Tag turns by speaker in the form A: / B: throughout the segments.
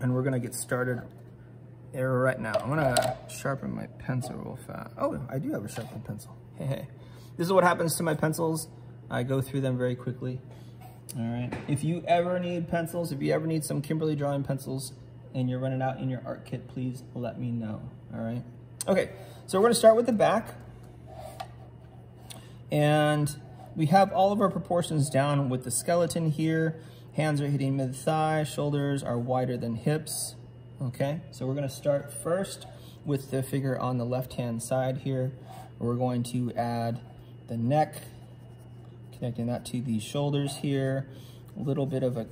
A: And we're gonna get started right now. I'm gonna sharpen my pencil real fast. Oh, I do have a sharpened pencil. Hey, hey. This is what happens to my pencils. I go through them very quickly. All right. If you ever need pencils, if you ever need some Kimberly drawing pencils and you're running out in your art kit, please let me know. All right. Okay. So we're gonna start with the back. And we have all of our proportions down with the skeleton here. Hands are hitting mid-thigh, shoulders are wider than hips. Okay, so we're gonna start first with the figure on the left-hand side here. We're going to add the neck, connecting that to the shoulders here. A little bit of a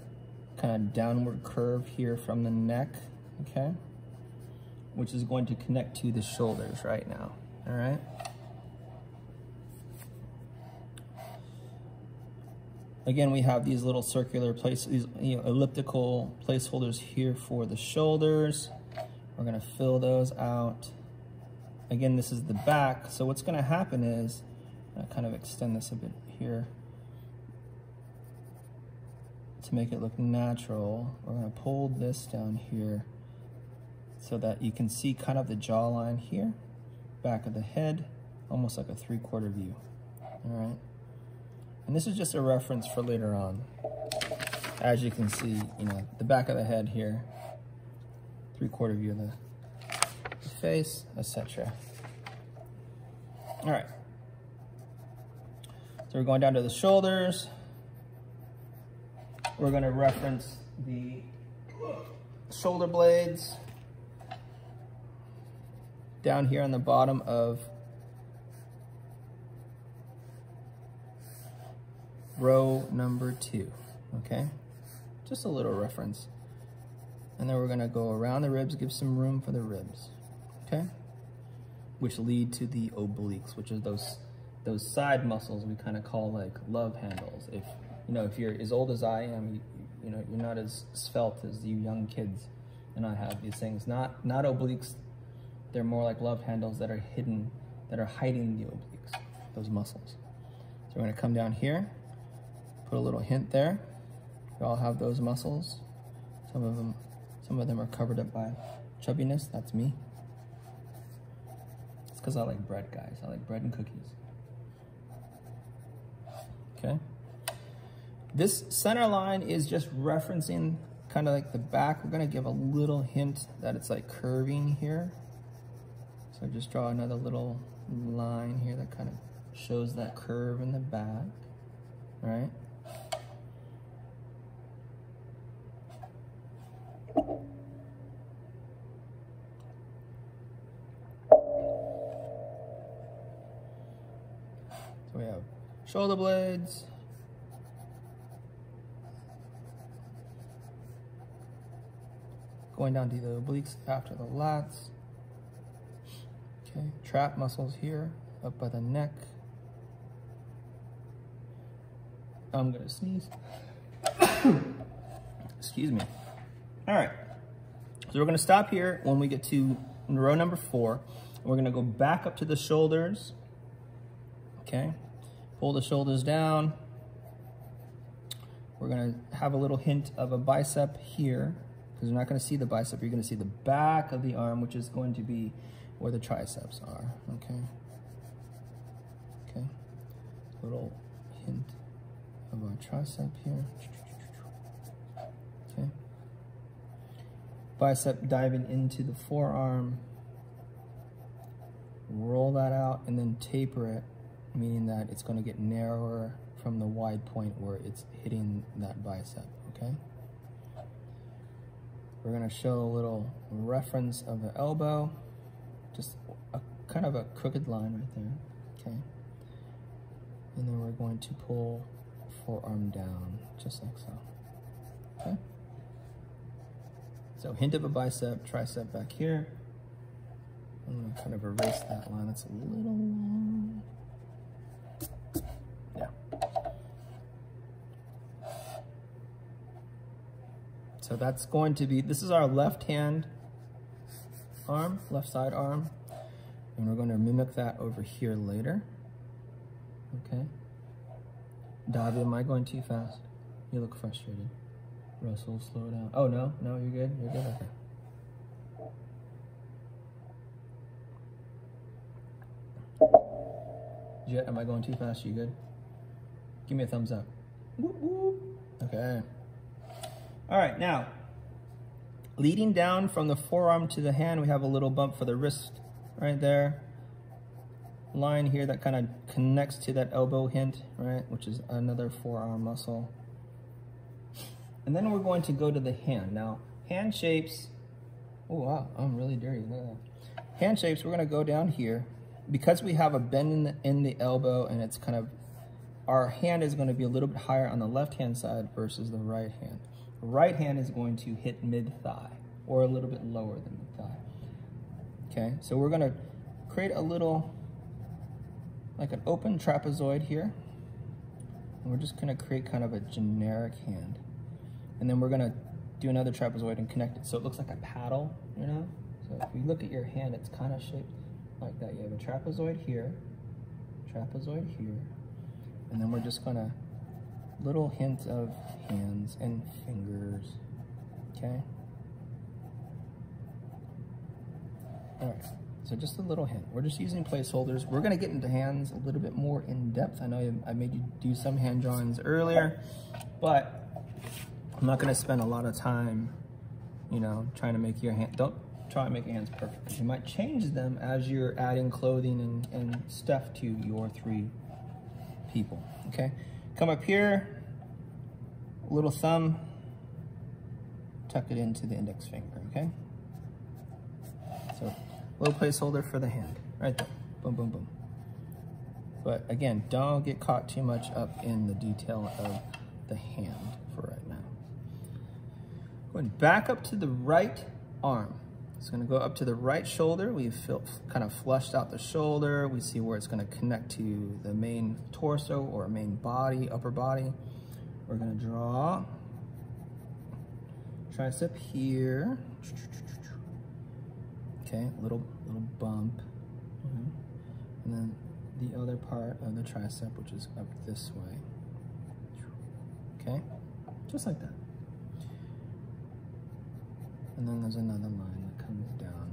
A: kind of downward curve here from the neck, okay? Which is going to connect to the shoulders right now, all right? Again, we have these little circular place, these you know, elliptical placeholders here for the shoulders. We're gonna fill those out. Again, this is the back. So what's gonna happen is, I kind of extend this a bit here to make it look natural. We're gonna pull this down here so that you can see kind of the jawline here, back of the head, almost like a three quarter view, all right? And this is just a reference for later on. As you can see, you know, the back of the head here, three quarter view of the, face, etc. All right. So we're going down to the shoulders. We're gonna reference the shoulder blades down here on the bottom of row number two, okay? Just a little reference. And then we're gonna go around the ribs, give some room for the ribs, okay? Which lead to the obliques, which are those those side muscles we kind of call like love handles. If you know, if you're as old as I am, you, you know, you're not as svelte as you young kids, and I have these things. Not not obliques. They're more like love handles that are hidden, that are hiding the obliques, those muscles. So we're gonna come down here, put a little hint there. We all have those muscles. Some of them, some of them are covered up by chubbiness. That's me. It's because I like bread, guys. I like bread and cookies. Okay. This center line is just referencing kind of like the back. We're gonna give a little hint that it's like curving here. So just draw another little line here that kind of shows that curve in the back, right? So we have shoulder blades. Going down to the obliques after the lats. Okay, trap muscles here, up by the neck. I'm gonna sneeze. Excuse me. All right, so we're gonna stop here when we get to row number four. We're gonna go back up to the shoulders, okay? Pull the shoulders down. We're gonna have a little hint of a bicep here, because you're not gonna see the bicep, you're gonna see the back of the arm, which is going to be where the triceps are, okay? Okay, little hint of our tricep here. Okay. Bicep diving into the forearm. Roll that out and then taper it, meaning that it's going to get narrower from the wide point where it's hitting that bicep, okay? We're going to show a little reference of the elbow, just a kind of a crooked line right there, okay? And then we're going to pull forearm down, just like so, okay? So hint of a bicep, tricep back here. I'm gonna kind of erase that line, that's a little long. Yeah. So that's going to be, this is our left hand arm, left side arm. And we're gonna mimic that over here later. Okay. Davi, am I going too fast? You look frustrated. Russell, slow down. Oh, no, no, you're good, you're good, okay. Jet, am I going too fast? You good? Give me a thumbs up. Okay. All right, now, leading down from the forearm to the hand, we have a little bump for the wrist right there. Line here that kind of connects to that elbow hint, right, which is another forearm muscle. And then we're going to go to the hand. Now, hand shapes, oh wow, I'm really dirty, look at that. Hand shapes, we're gonna go down here. Because we have a bend in the, in the elbow and it's kind of, our hand is gonna be a little bit higher on the left-hand side versus the right hand. Right hand is going to hit mid-thigh or a little bit lower than the thigh. Okay, so we're gonna create a little, like an open trapezoid here. And we're just gonna create kind of a generic hand. And then we're gonna do another trapezoid and connect it so it looks like a paddle, you know? So if you look at your hand, it's kind of shaped like that. You have a trapezoid here, trapezoid here, and then we're just gonna, little hint of hands and fingers, okay? All right, so just a little hint. We're just using placeholders. We're gonna get into hands a little bit more in depth. I know I made you do some hand drawings earlier, but I'm not gonna spend a lot of time, you know, trying to make your hand, don't try to make your hands perfect. You might change them as you're adding clothing and, and stuff to your three people, okay? Come up here, little thumb, tuck it into the index finger, okay? So, little placeholder for the hand, right there, boom, boom, boom. But again, don't get caught too much up in the detail of the hand for right now. Going back up to the right arm. It's gonna go up to the right shoulder. We've kind of flushed out the shoulder. We see where it's gonna connect to the main torso or main body, upper body. We're gonna draw tricep here. Okay, little little bump. Mm-hmm. And then the other part of the tricep, which is up this way. Okay, just like that. And then there's another line that comes down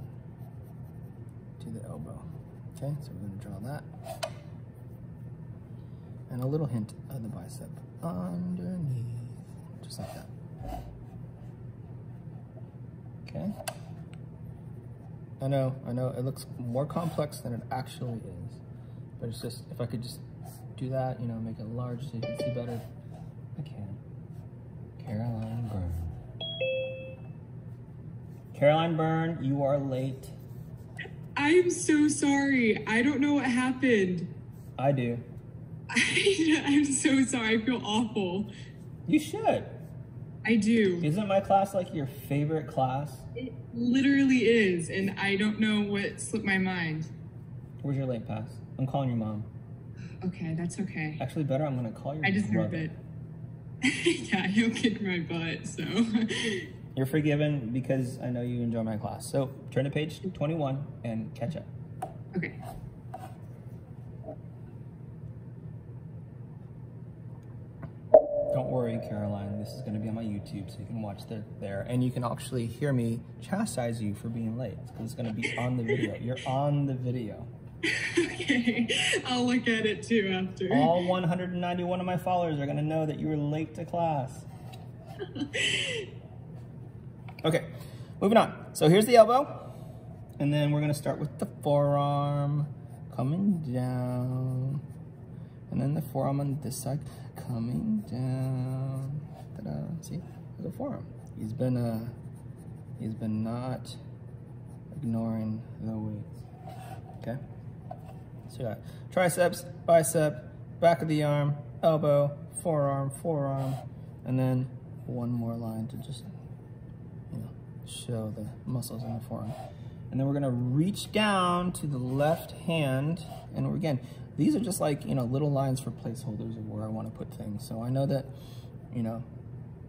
A: to the elbow. Okay, so we're gonna draw that. And a little hint of the bicep underneath, just like that. Okay. I know, I know, it looks more complex than it actually is. But it's just, if I could just do that, you know, make it large so you can see better, I can. Caroline Byrne. Caroline Byrne, you are late.
B: I'm so sorry. I don't know what happened.
A: I do.
B: I, I'm so sorry. I feel awful.
A: You should.
B: I do.
A: Isn't my class like your favorite class?
B: It literally is, and I don't know what slipped my mind.
A: Where's your late pass? I'm calling your mom.
B: Okay, that's okay.
A: Actually, better, I'm gonna call your
B: I deserve
A: brother.
B: it. yeah, he'll kick my butt, so.
A: You're forgiven because I know you enjoy my class. So turn to page 21 and catch up.
B: Okay.
A: Don't worry, Caroline. This is going to be on my YouTube, so you can watch it there. And you can actually hear me chastise you for being late because it's going to be on the video. You're on the video.
B: okay, I'll look at it too after.
A: All 191 of my followers are going to know that you were late to class. Okay, moving on. So here's the elbow. And then we're gonna start with the forearm coming down. And then the forearm on this side coming down. See, the forearm. He's been, uh, he's been not ignoring the weights, okay? So got triceps, bicep, back of the arm, elbow, forearm, forearm, and then one more line to just you know show the muscles in the forearm. And then we're gonna reach down to the left hand. And we're again, these are just like, you know, little lines for placeholders of where I wanna put things. So I know that, you know,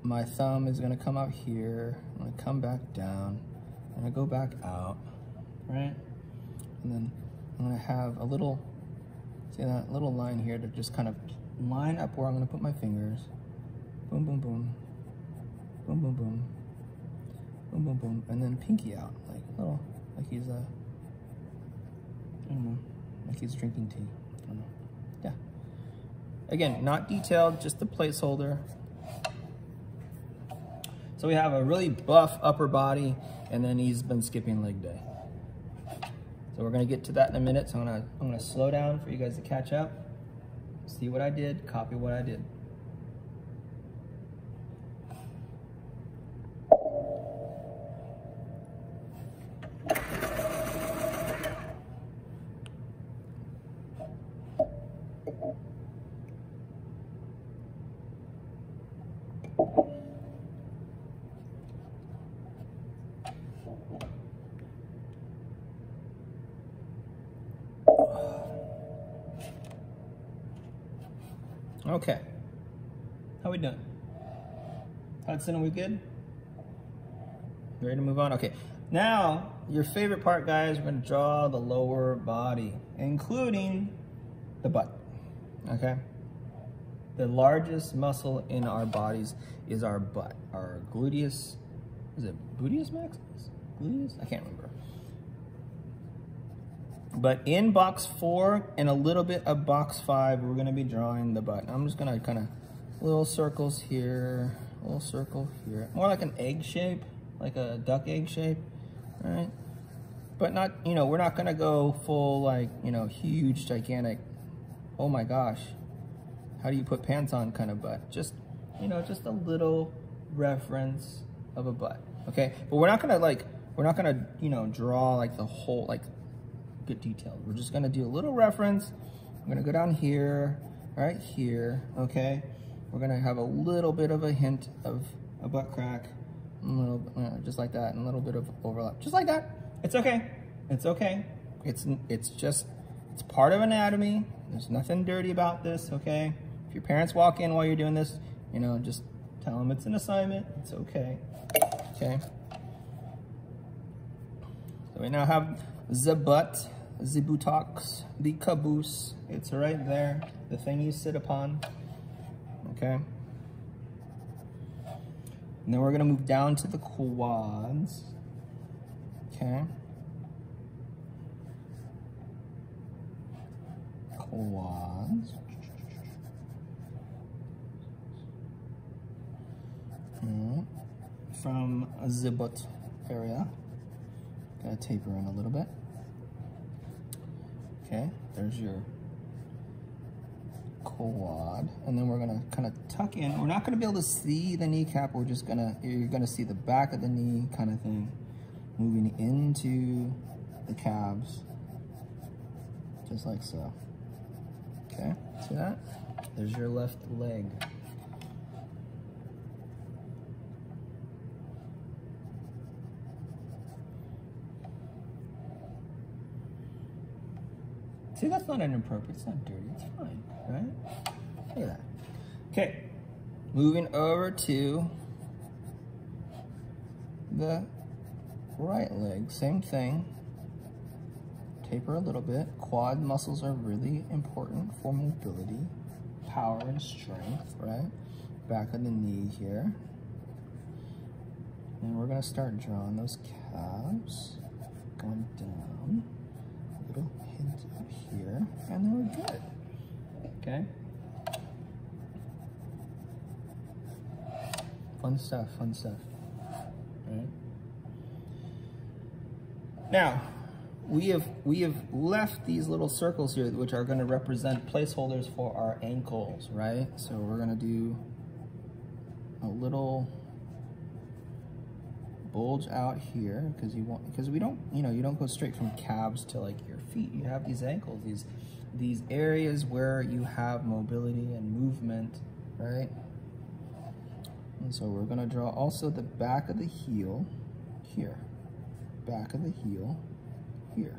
A: my thumb is gonna come out here. I'm gonna come back down and I go back out, right? And then I'm gonna have a little, see that little line here to just kind of line up where I'm gonna put my fingers. Boom, boom, boom. Boom, boom, boom. Boom, boom, boom. And then pinky out, like a little, like he's a, I don't know, like he's drinking tea. I don't know. Yeah. Again, not detailed, just the placeholder. So we have a really buff upper body, and then he's been skipping leg day. So we're gonna get to that in a minute. So I'm gonna I'm gonna slow down for you guys to catch up, see what I did, copy what I did. Okay. How we doing? Hudson, are we good? Ready to move on? Okay. Now, your favorite part, guys, we're gonna draw the lower body, including the butt, okay? The largest muscle in our bodies is our butt, our gluteus, is it gluteus maximus? Gluteus? I can't remember. But in box four and a little bit of box five, we're gonna be drawing the butt. I'm just gonna kind of, little circles here, little circle here. More like an egg shape, like a duck egg shape, right? But not, you know, we're not gonna go full like, you know, huge, gigantic, oh my gosh, how do you put pants on kind of butt. Just, you know, just a little reference of a butt, okay? But we're not gonna like, we're not gonna, you know, draw like the whole, like good detailed. We're just gonna do a little reference. I'm gonna go down here, right here, okay? We're gonna have a little bit of a hint of a butt crack, a little, uh, just like that, and a little bit of overlap, just like that. It's okay, it's okay. It's, it's just, it's part of anatomy. There's nothing dirty about this, okay? If your parents walk in while you're doing this, you know, just tell them it's an assignment, it's okay, okay? So we now have the butt, the buttocks, the caboose. It's right there, the thing you sit upon, okay? And then we're gonna move down to the quads, okay? Quads. Mm. From the butt area. Gotta taper in a little bit. Okay, there's your quad. And then we're gonna kind of tuck in. We're not gonna be able to see the kneecap. We're just gonna, you're gonna see the back of the knee kind of thing moving into the calves, just like so. Okay, see that? There's your left leg. See, that's not inappropriate. It's not dirty. It's fine, right? Look at that. Okay, moving over to the right leg. Same thing. Taper a little bit. Quad muscles are really important for mobility, power, and strength, right? Back of the knee here. And we're gonna start drawing those calves, going down, up here, and then we're good, okay? Fun stuff, fun stuff, all right? Now, we have we have left these little circles here which are going to represent placeholders for our ankles right so we're going to do a little bulge out here because you want because we don't you know you don't go straight from calves to like your feet you have these ankles these these areas where you have mobility and movement right and so we're going to draw also the back of the heel here back of the heel here.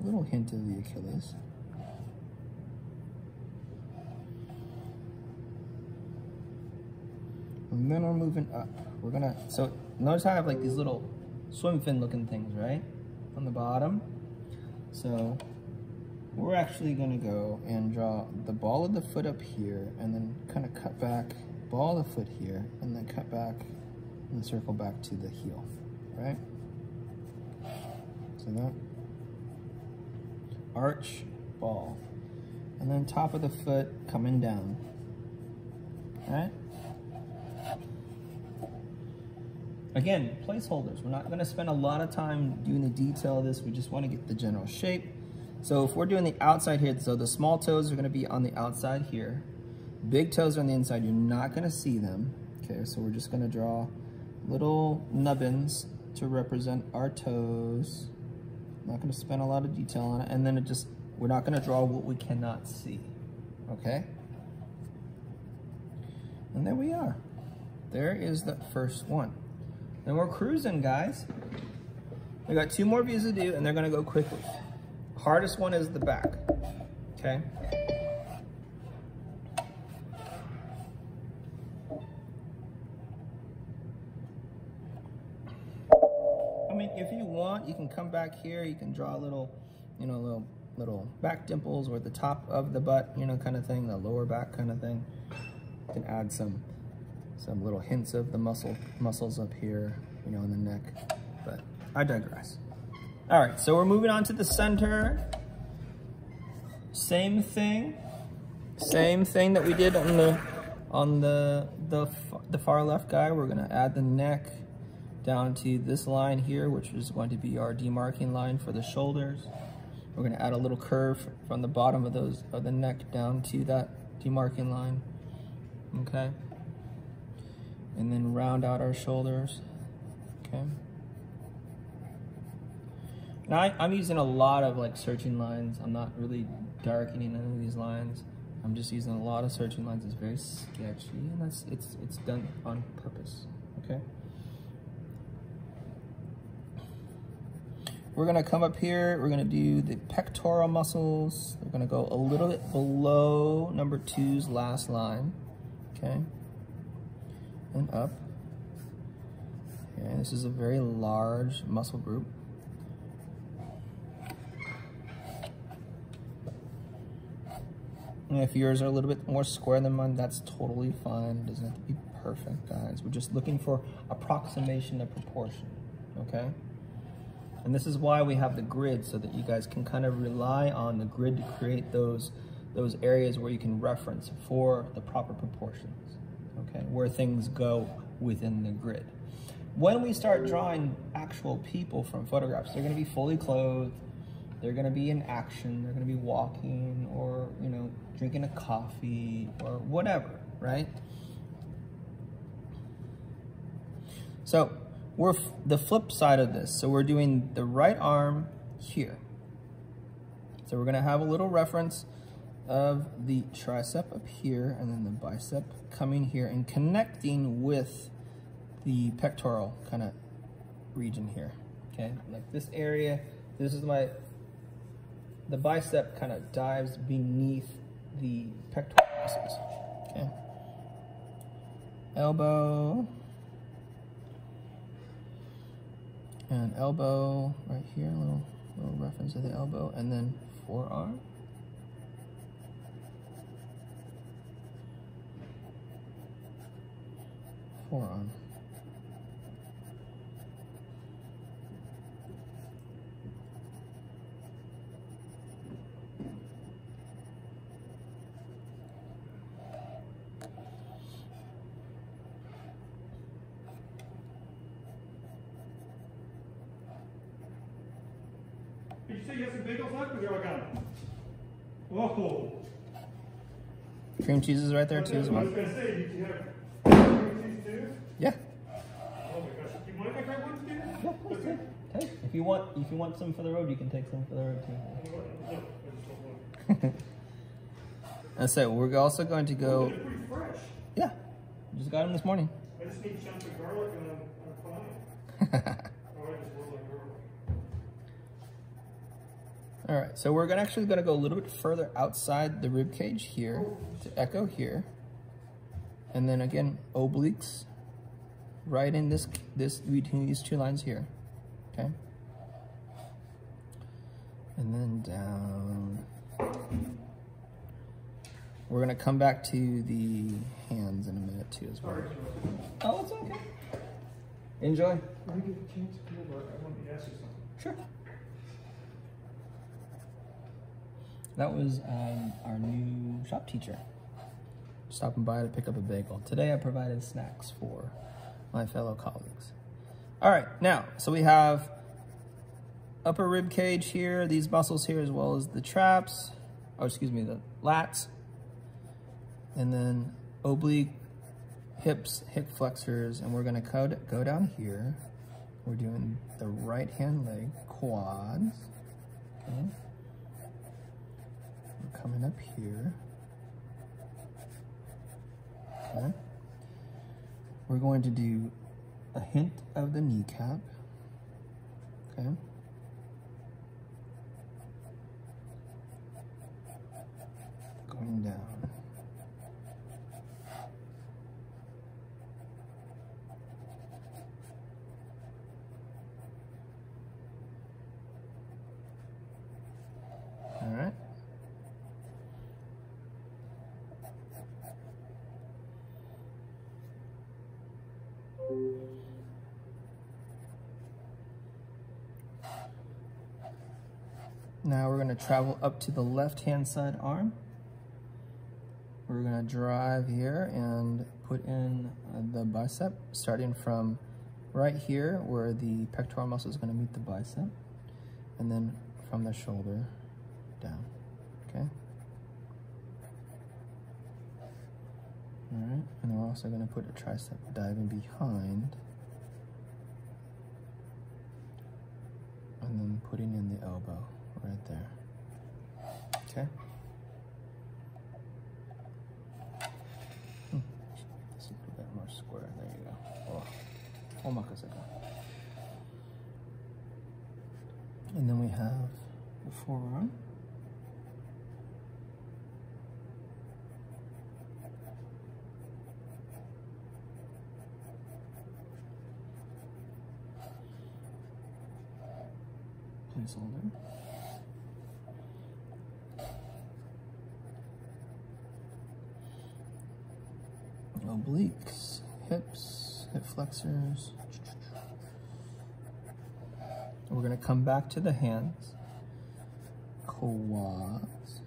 A: A little hint of the Achilles. And then we're moving up. We're gonna, so notice I have like these little swim fin looking things, right? On the bottom. So we're actually gonna go and draw the ball of the foot up here and then kind of cut back ball of the foot here, and then cut back and circle back to the heel, right? So that arch ball, and then top of the foot coming down, right? Again, placeholders. We're not gonna spend a lot of time doing the detail of this. We just wanna get the general shape. So if we're doing the outside here, so the small toes are gonna be on the outside here. Big toes are on the inside, you're not gonna see them. Okay, so we're just gonna draw little nubbins to represent our toes. Not gonna spend a lot of detail on it. And then it just, we're not gonna draw what we cannot see, okay? And there we are. There is the first one. Then we're cruising, guys. We got two more views to do, and they're gonna go quickly. Hardest one is the back, okay? I mean, if you want, you can come back here, you can draw a little, you know, little little back dimples or the top of the butt, you know, kind of thing, the lower back kind of thing. You can add some some little hints of the muscle muscles up here, you know, in the neck, but I digress. All right, so we're moving on to the center. Same thing, same thing that we did on the on the the the far left guy. We're gonna add the neck down to this line here, which is going to be our demarking line for the shoulders. We're gonna add a little curve from the bottom of those of the neck down to that demarking line. Okay and then round out our shoulders, okay? Now I, am using a lot of like searching lines. I'm not really darkening any of these lines. I'm just using a lot of searching lines. It's very sketchy and that's it's it's done on purpose, okay? We're gonna come up here, we're gonna do the pectoral muscles. We're gonna go a little bit below number two's last line, okay? And up. Okay, this is a very large muscle group. And if yours are a little bit more square than mine, that's totally fine. It doesn't have to be perfect, guys. We're just looking for approximation of proportion, okay? And this is why we have the grid, so that you guys can kind of rely on the grid to create those, those areas where you can reference for the proper proportions okay, where things go within the grid. When we start drawing actual people from photographs, they're gonna be fully clothed, they're gonna be in action, they're gonna be walking or, you know, drinking a coffee or whatever, right? So we're the flip side of this. So we're doing the right arm here. So we're gonna have a little reference of the tricep up here and then the bicep coming here and connecting with the pectoral kind of region here. Okay, like this area, this is my, the bicep kind of dives beneath the pectoral muscles. Okay, elbow, and elbow right here, a little, little reference of the elbow, and then forearm. Forearm.
C: Did you say you have some bagels left? Because I got them. Whoa.
A: Cream cheese is right there too as well.
C: was going to say, did you have
A: Yeah.
C: Oh my gosh. Do you mind if I grab one too?
A: Yeah, please take. Take. If you want, if you want some for the road, you can take some for the road too. That's it. We're also going to go.
C: They're fresh.
A: Yeah, just got them this morning.
C: I just need chunks of garlic and I'm, I'm fine. I just roll like garlic.
A: All right, so we're gonna actually gonna go a little bit further outside the rib cage here to echo here, and then again obliques right in this this between these two lines here, okay, and then down We're gonna come back to the hands in a minute too as well. Oh, it's okay. Enjoy.
C: Let me get a chance to come over. I want to ask you something.
A: Sure. That was um, our new shop teacher. Stopping by to pick up a bagel. Today I provided snacks for my fellow colleagues. All right, now, so we have upper rib cage here, these muscles here, as well as the traps, or excuse me, the lats, and then oblique hips, hip flexors, and we're gonna go, go down here. We're doing the right hand leg, quads, okay? We're coming up here, okay? We're going to do a hint of the kneecap, okay? Going down. All right. Now we're gonna travel up to the left-hand side arm. We're gonna drive here and put in uh, the bicep, starting from right here where the pectoral muscle is gonna meet the bicep, and then from the shoulder down, okay? All right, and we're also gonna put a tricep diving behind, and then putting in the elbow right there, okay? Hmm, a little bit more square, there you go. Oh, almost a And then we have the forearm. Placeholder. Obliques, hips, hip flexors. We're gonna come back to the hands, quads.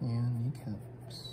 A: And kneecaps.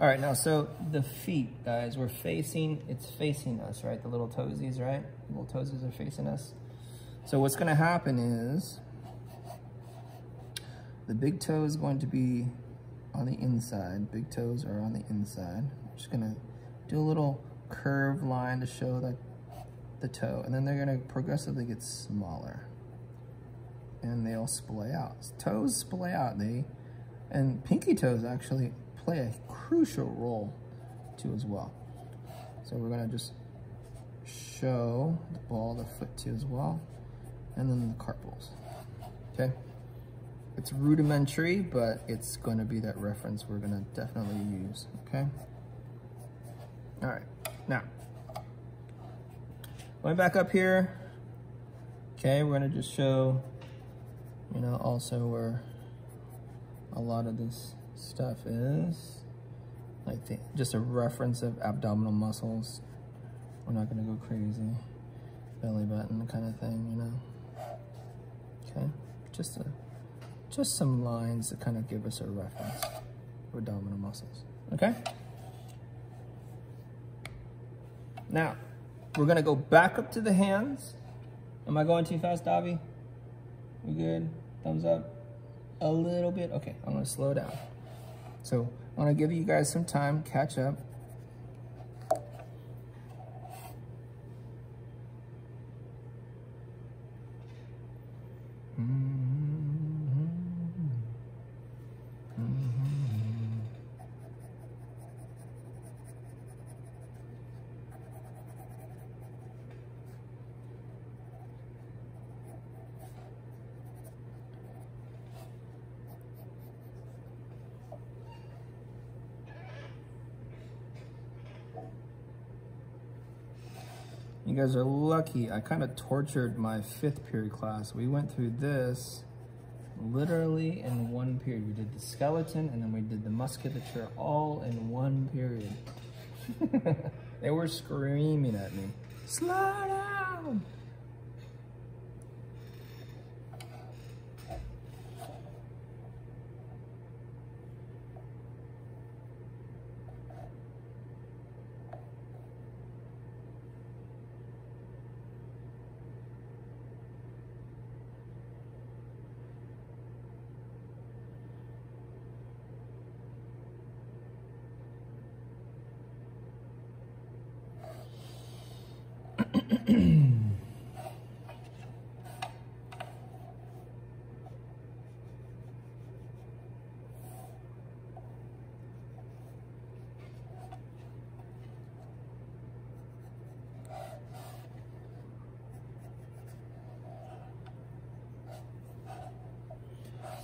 A: All right, now, so the feet, guys, we're facing, it's facing us, right? The little toesies, right? The little toesies are facing us. So what's gonna happen is, the big toe is going to be on the inside. Big toes are on the inside. I'm just gonna do a little curved line to show that the toe, and then they're gonna progressively get smaller. And they'll splay out. Toes splay out, they, and pinky toes actually play a crucial role too as well. So we're gonna just show the ball, the foot too as well, and then the carpals, okay? It's rudimentary, but it's gonna be that reference we're gonna definitely use, okay? All right, now, going back up here, okay, we're gonna just show, you know, also where a lot of this stuff is. Like the, just a reference of abdominal muscles. We're not gonna go crazy. Belly button kind of thing, you know? Okay, just a, just some lines that kind of give us a reference for abdominal muscles, okay? Now, we're gonna go back up to the hands. Am I going too fast, Davi? We good? Thumbs up? a little bit. Okay, I'm gonna slow down. So I wanna give you guys some time, catch up. You guys are lucky. I kind of tortured my fifth period class. We went through this literally in one period. We did the skeleton and then we did the musculature all in one period. they were screaming at me, slow down.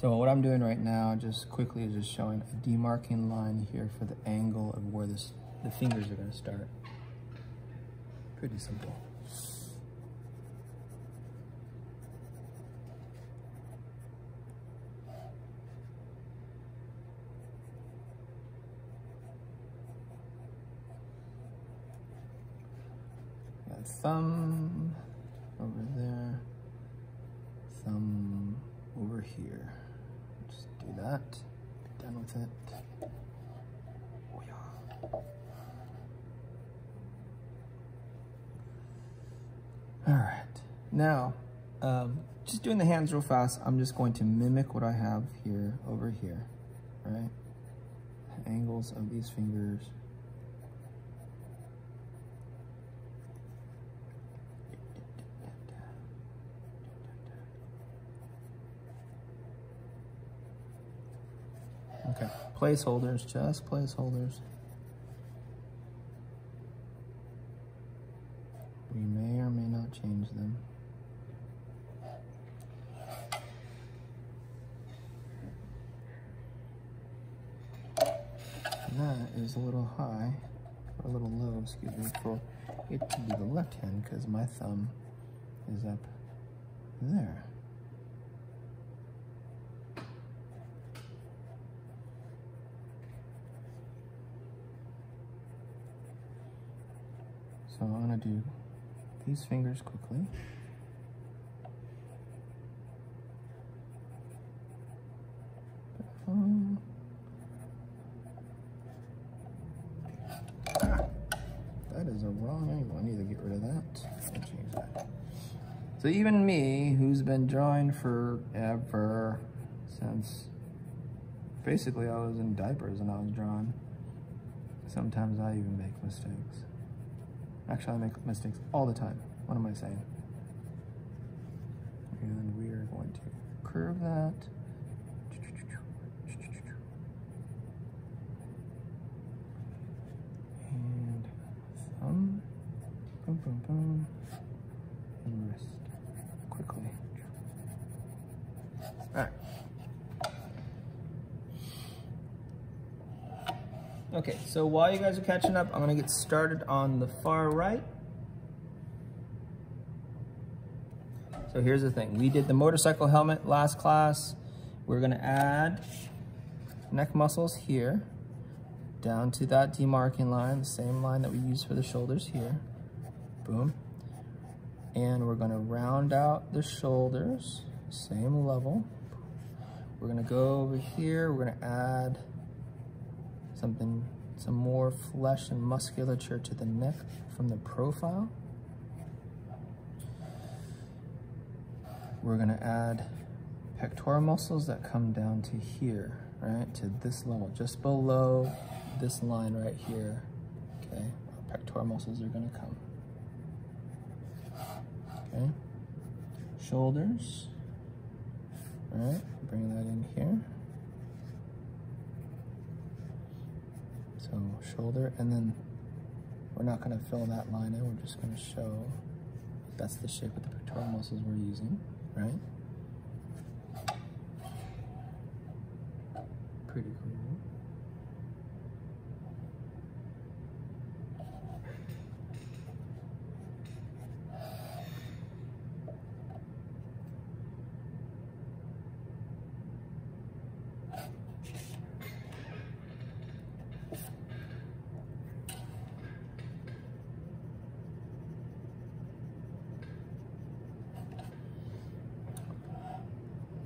A: So what I'm doing right now, just quickly, is just showing a demarking line here for the angle of where this the fingers are going to start. Pretty simple. Thumb over there, thumb over here. Just do that. Be done with it. Oh yeah. All right. Now, um, just doing the hands real fast. I'm just going to mimic what I have here over here. Right. Angles of these fingers. Okay, placeholders, just placeholders. We may or may not change them. That is a little high, or a little low, excuse me, for it to be the left hand because my thumb is up there. So I'm gonna do these fingers quickly. Um, ah, that is a wrong angle. I need to get rid of that. I'll change that. So even me, who's been drawing forever, since basically I was in diapers and I was drawing, sometimes I even make mistakes. Actually, I make mistakes all the time. What am I saying? And we are going to curve that. And thumb, boom, boom, boom, and wrist, quickly. All right. Okay, so while you guys are catching up, I'm gonna get started on the far right. So here's the thing. We did the motorcycle helmet last class. We're gonna add neck muscles here, down to that demarking line, the same line that we used for the shoulders here. Boom. And we're gonna round out the shoulders, same level. We're gonna go over here, we're gonna add something, some more flesh and musculature to the neck from the profile. We're gonna add pectoral muscles that come down to here, right? To this level, just below this line right here. Okay, our pectoral muscles are gonna come. Okay, shoulders. All right, bring that in here. So shoulder, and then we're not gonna fill that line in, we're just gonna show that's the shape of the pectoral muscles we're using, right? Pretty cool.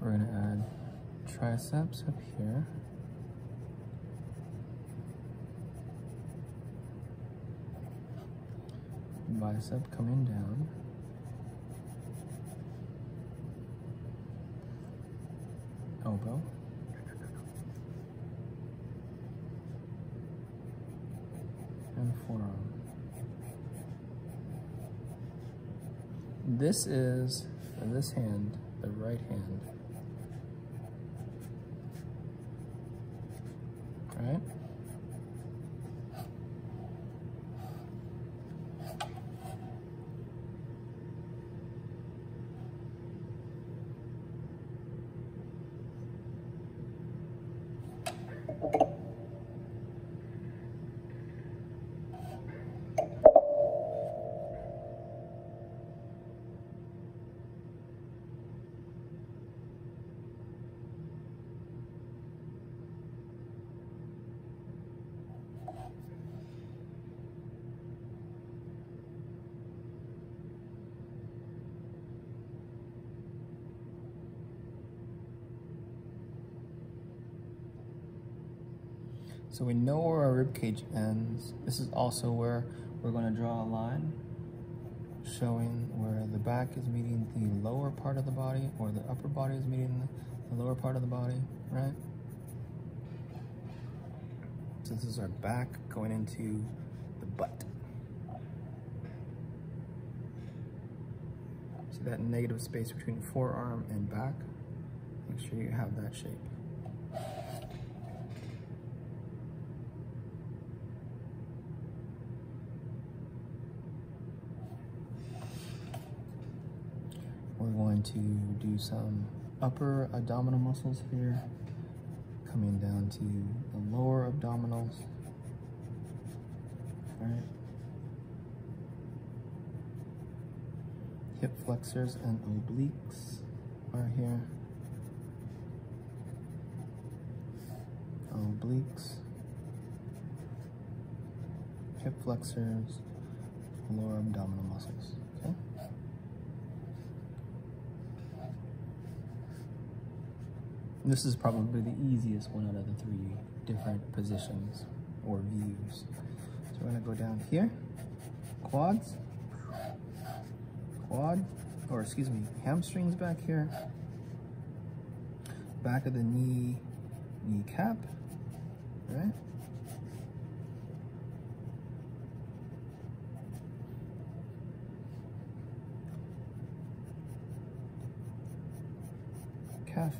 A: We're gonna add triceps up here. Bicep coming down. Elbow. And forearm. This is, this hand, the right hand. Right? So we know where our rib cage ends. This is also where we're going to draw a line showing where the back is meeting the lower part of the body or the upper body is meeting the, the lower part of the body, right? So this is our back going into the butt. See that negative space between forearm and back? Make sure you have that shape. We're going to do some upper abdominal muscles here, coming down to the lower abdominals. All right. Hip flexors and obliques are here. Obliques, hip flexors, lower abdominal muscles. Okay. This is probably the easiest one out of the three different positions or views. So we're gonna go down here, quads, quad, or excuse me, hamstrings back here, back of the knee, kneecap, right? Calf.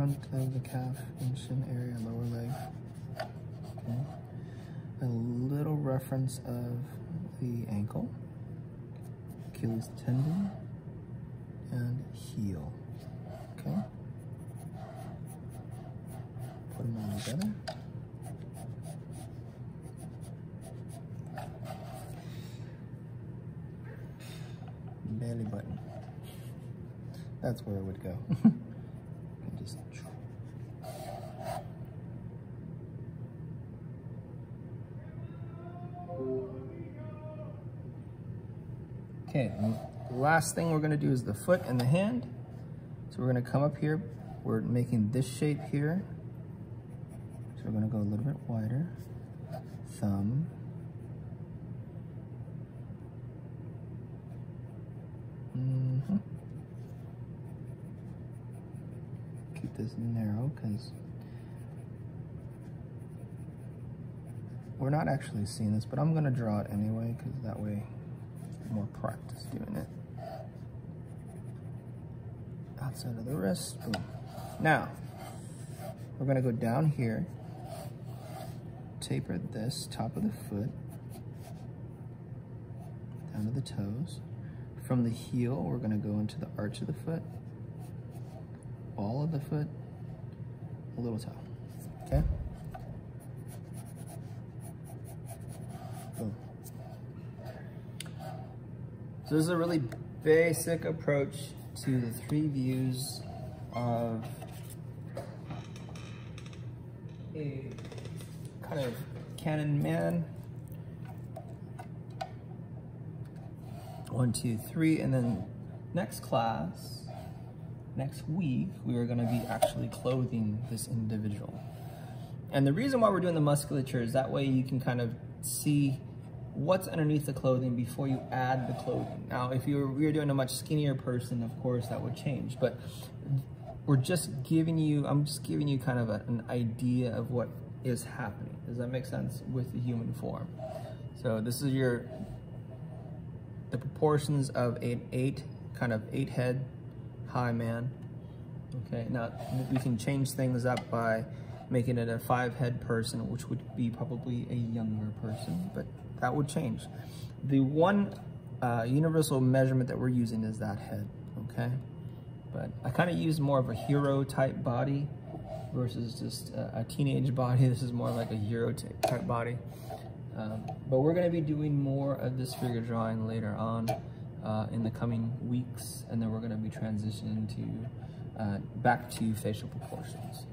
A: Front of the calf and shin area, lower leg. Okay. A little reference of the ankle, Achilles tendon, and heel. Okay. Put them all together. Belly button. That's where it would go. Okay, last thing we're gonna do is the foot and the hand. So we're gonna come up here, we're making this shape here. So we're gonna go a little bit wider. Thumb. Mm. Mm-hmm. Keep this narrow because we're not actually seeing this, but I'm gonna draw it anyway because that way more practice doing it. Outside of the wrist, boom. Now, we're gonna go down here, taper this top of the foot, down to the toes. From the heel, we're gonna go into the arch of the foot, ball of the foot, a little toe, okay? Boom. So this is a really basic approach to the three views of a kind of canon man. One, two, three, and then next class, next week, we are gonna be actually clothing this individual. And the reason why we're doing the musculature is that way you can kind of see what's underneath the clothing before you add the clothing. Now, if you were, we were doing a much skinnier person, of course, that would change. But we're just giving you, I'm just giving you kind of a, an idea of what is happening. Does that make sense with the human form? So this is your, the proportions of an eight, kind of eight head high man. Okay, now we can change things up by making it a five head person, which would be probably a younger person, but that would change. The one uh, universal measurement that we're using is that head, okay? But I kind of use more of a hero type body versus just a, a, teenage body. This is more like a hero type body. Um, but we're gonna be doing more of this figure drawing later on uh, in the coming weeks, and then we're gonna be transitioning to uh, back to facial proportions.